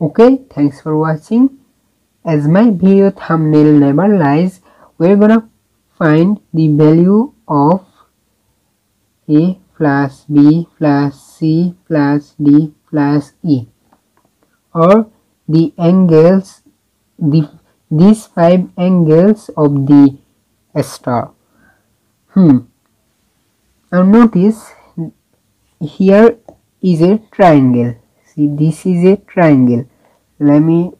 okay thanks for watching. As my video thumbnail never lies we're gonna find the value of a plus b plus c plus d plus e. Or the angles the these five angles of the star. Hmm. Now notice here is a triangle see this is a triangle. Let me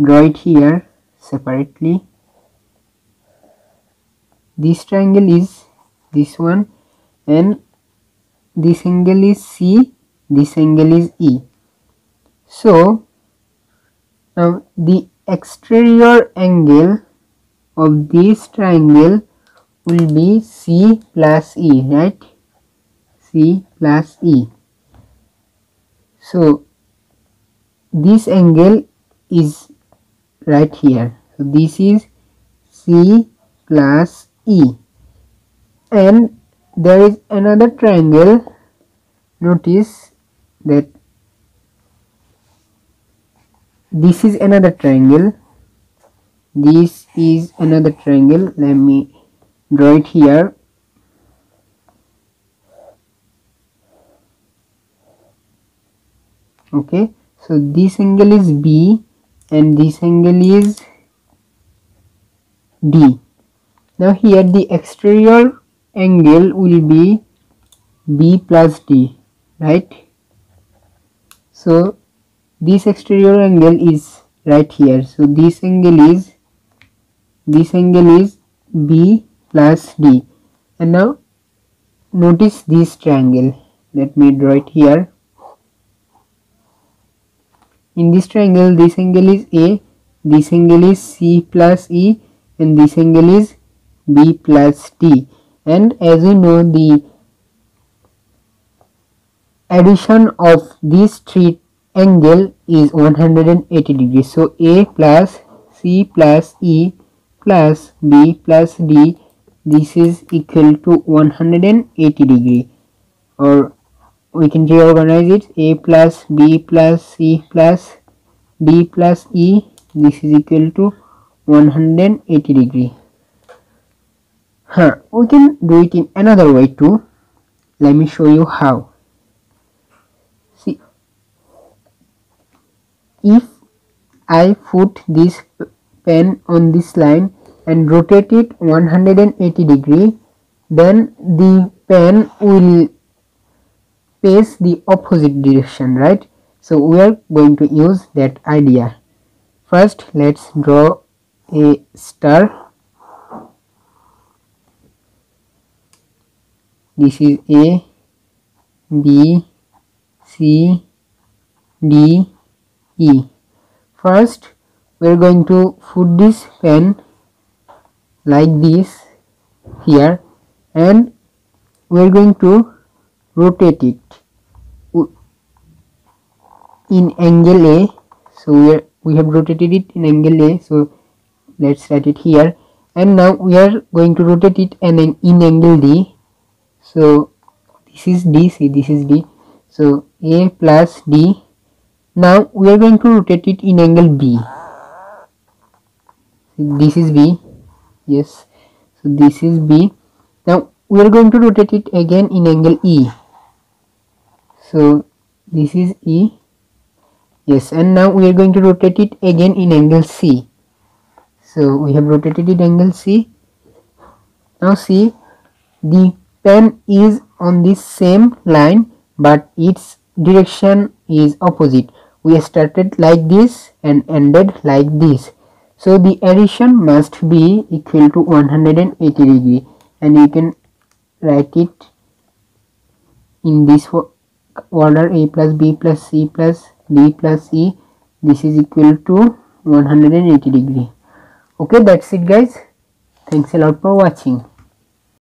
draw it here separately. This triangle is this one and this angle is C this angle is E. So now the exterior angle of this triangle will be C plus E right? C plus E so this angle is right here. So this is C plus E. And there is another triangle. Notice that this is another triangle. This is another triangle. Let me draw it here okay so this angle is B and this angle is D. Now here the exterior angle will be B plus D right? So this exterior angle is right here. So this angle is this angle is B plus D. And now notice this triangle. Let me draw it here in this triangle this angle is A, this angle is C plus E and this angle is B plus D and as we know the addition of these three angle is 180 degrees. So A plus C plus E plus B plus D this is equal to 180 degree. Or we can reorganize it. A plus b plus c plus d plus e. This is equal to 180 degree. Huh. We can do it in another way too. Let me show you how. See if i put this pen on this line and rotate it 180 degree then the pen will face the opposite direction right? So we are going to use that idea. First let's draw a star. This is a b c d e. First we're going to put this pen like this here and we're going to rotate it in angle A so we, are, we have rotated it in angle A so let's write it here. And now we are going to rotate it and in angle D. So this is D see this is D. So A plus D. Now we are going to rotate it in angle B. This is B. Yes. So this is B. Now we are going to rotate it again in angle E so this is E. Yes and now we are going to rotate it again in angle C. So we have rotated it angle C. Now see the pen is on this same line but its direction is opposite. We started like this and ended like this. So the addition must be equal to 180 degree and you can write it in this order a plus b plus c plus d plus e this is equal to 180 degree. Okay that's it guys. Thanks a lot for watching